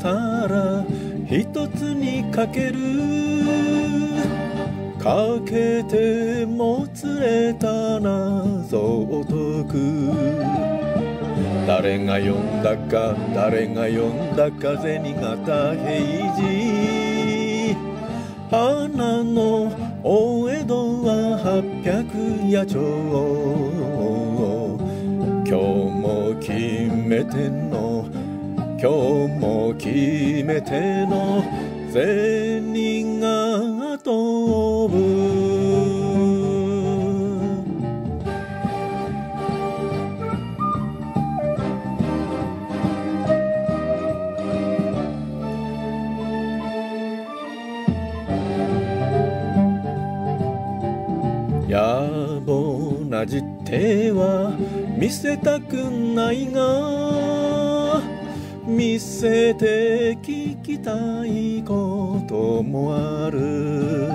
たら一つにかける。かけてもつれた謎を解く。誰が呼んだか誰が呼んだか銭形平次。花のお江戸は八百野鳥今日も決めての今日も決めての銭が飛ぶ野暮な実態は見せたくないが。見せて聞きたいこともある。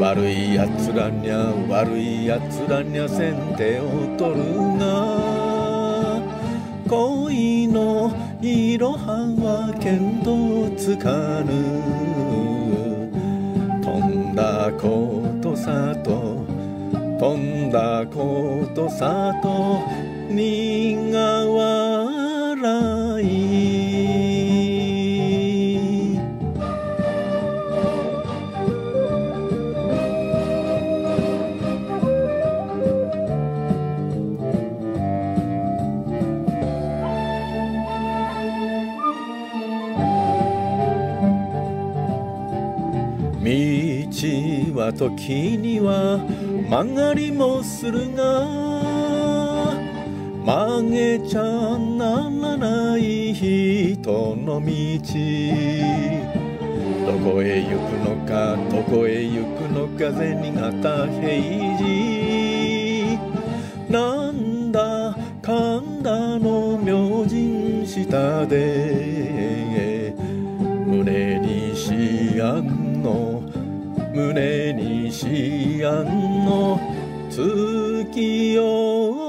悪いやつらにゃ悪いやつらにゃ先手を取るが恋のいろはは見当つかぬ。飛んだことさと飛んだことさと苦笑は時には曲がりもするが曲げちゃならない人の道。どこへ行くのかどこへ行くのか銭形平次。なんだ神田の明神下で胸に思案の胸に思案の月夜